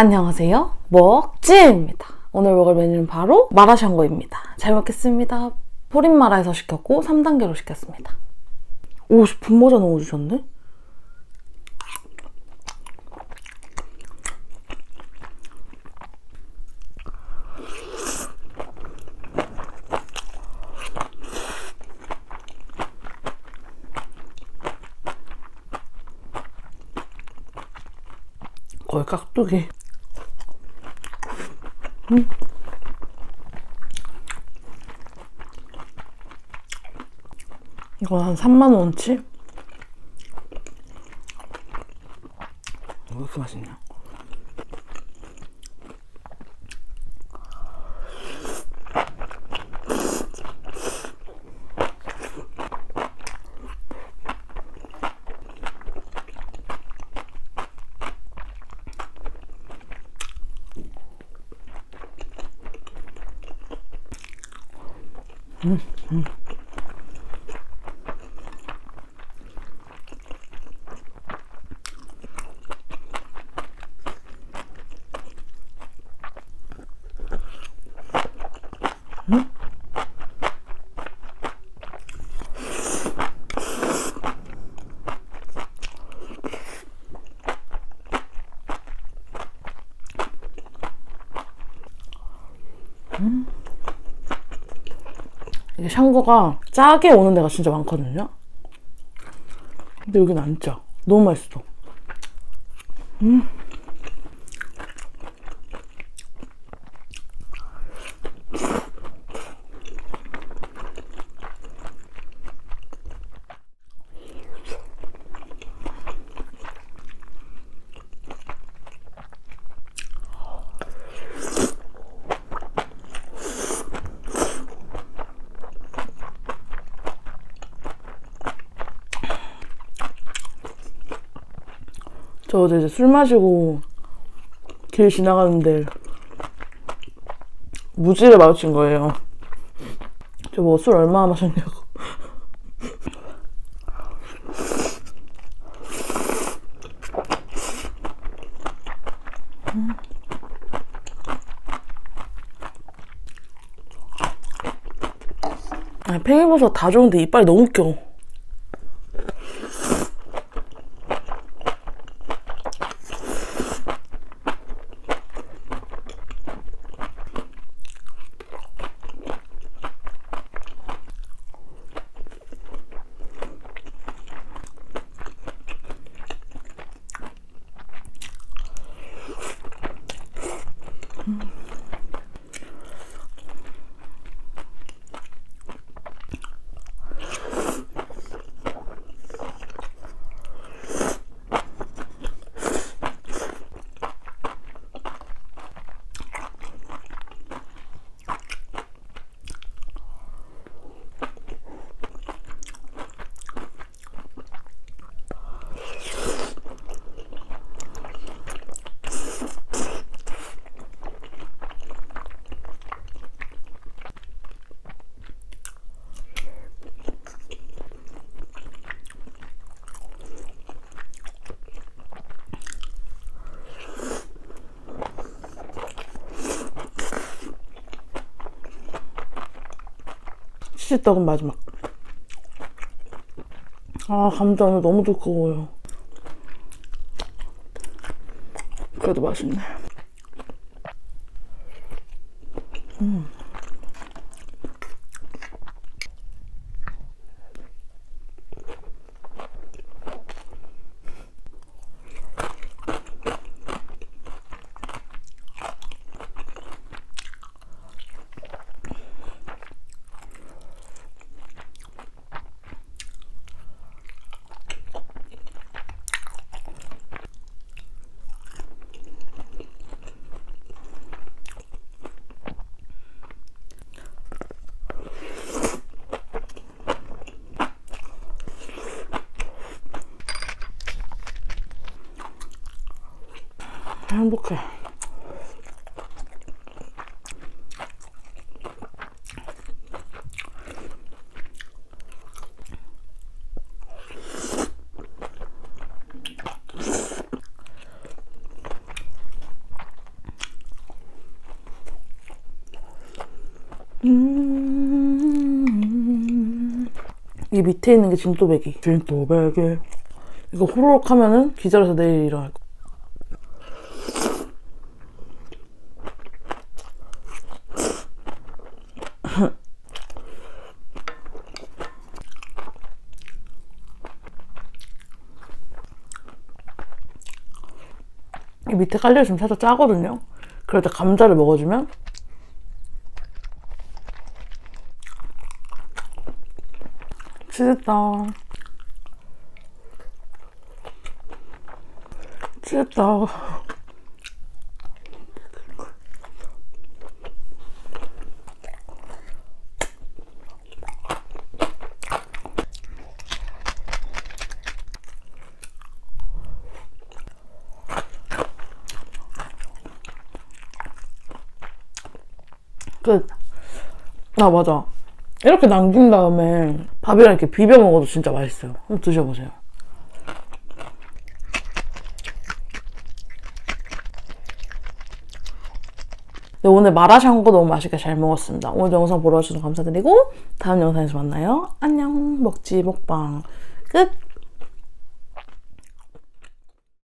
안녕하세요. 먹지입니다. 오늘 먹을 메뉴는 바로 마라샹궈입니다. 잘 먹겠습니다. 포린마라에서 시켰고 3단계로 시켰습니다. 오, 분모자 넣어주셨네? 거의 깍두기. 음. 이거 한 3만원치? 왜 이렇게 맛있냐? 음, 음. 이게 샹궈가 짜게 오는 데가 진짜 많거든요. 근데 여긴 안 짜. 너무 맛있어. 음. 저 어제 술 마시고 길 지나가는데 무지를 마주친 거예요. 저 뭐 술 얼마나 마셨냐고. 아, 팽이버섯 다 좋은데 이빨이 너무 껴. 치즈떡은 마지막. 아, 감자 오늘 너무 두꺼워요. 그래도 맛있네. 음. 행복해. 음 이 밑에 있는 게 진또배기. 진또배기. 이거 호로록 하면은 기절해서 내일 일어날 거. 이 밑에 깔려 있으면 살짝 짜거든요. 그럴 때 감자를 먹어주면 치즈다. 치즈다. 끝. 아, 맞아. 이렇게 남긴 다음에 밥이랑 이렇게 비벼 먹어도 진짜 맛있어요. 한번 드셔보세요. 네, 오늘 마라샹궈 너무 맛있게 잘 먹었습니다. 오늘 영상 보러 와주셔서 감사드리고 다음 영상에서 만나요. 안녕. 먹지 먹방 끝.